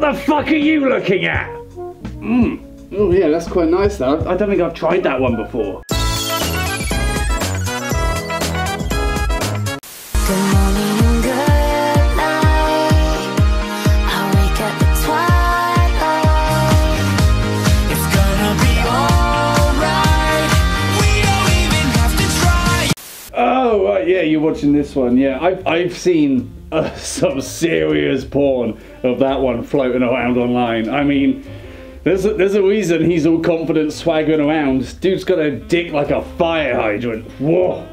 What the fuck are you looking at? Mmm. Oh yeah, that's quite nice though. I don't think I've tried that one before. You're watching this one. Yeah, I've I've seen uh, some serious porn of that one floating around online. I mean, there's a, there's a reason he's all confident swaggering around. Dude's got a dick like a fire hydrant. Whoa.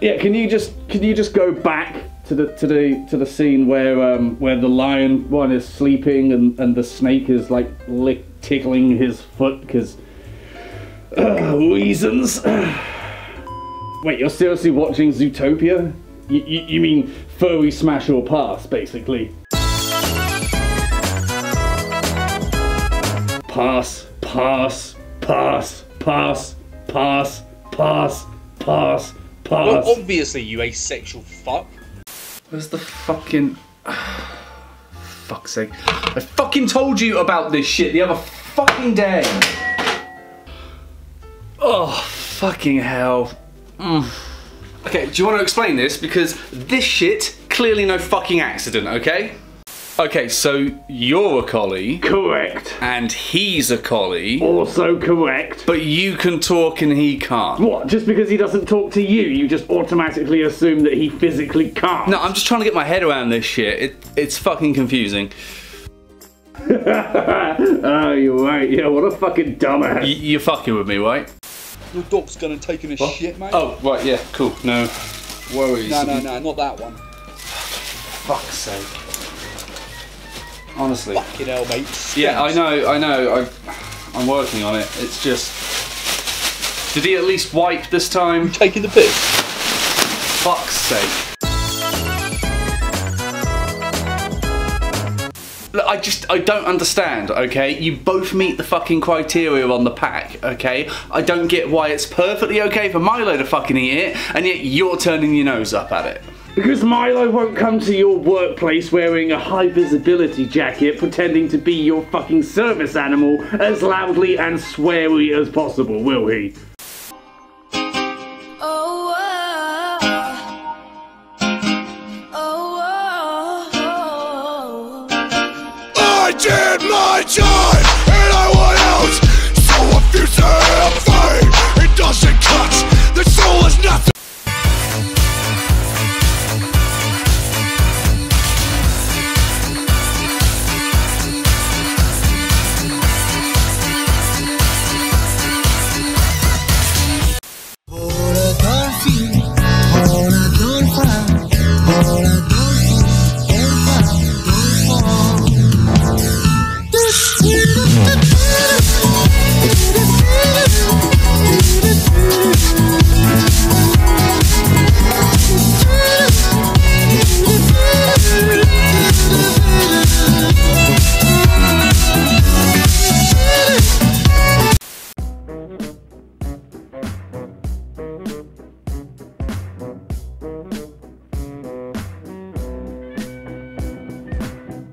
Yeah, can you just can you just go back to the to the to the scene where um where the lion one is sleeping and and the snake is like lick tickling his foot because uh, reasons. Wait, you're seriously watching Zootopia? You, you, you mean furry smash or pass, basically? Pass, pass, pass, pass, pass, pass, pass, Well, pass. obviously, you asexual fuck. Where's the fucking. Fuck's sake. I fucking told you about this shit the other fucking day. Oh, fucking hell. Mm. Okay, do you want to explain this? Because this shit, clearly no fucking accident, okay? Okay, so you're a collie. Correct. And he's a collie. Also correct. But you can talk and he can't. What? Just because he doesn't talk to you, you just automatically assume that he physically can't? No, I'm just trying to get my head around this shit. It, it's fucking confusing. oh, you're right. Yeah, what a fucking dumbass. Y- you're fucking with me, right? Your dog's gonna taking a shit, mate. Oh, right, yeah, cool. No worries. No, no, no, not that one. Fuck's sake. Honestly. Fucking hell, mate. Yeah, I know, I know. I, I'm working on it. It's just. Did he at least wipe this time? Taking the piss. Fuck's sake. Look, I just, I don't understand, okay? You both meet the fucking criteria on the pack, okay? I don't get why it's perfectly okay for Milo to fucking eat it, and yet you're turning your nose up at it. Because Milo won't come to your workplace wearing a high visibility jacket pretending to be your fucking service animal as loudly and sweary as possible, will he? I did my time, and I want out. So if you say I'm fine, it doesn't cut. The soul is nothing. Ahora tan fin, ahora tan fa, ahora tan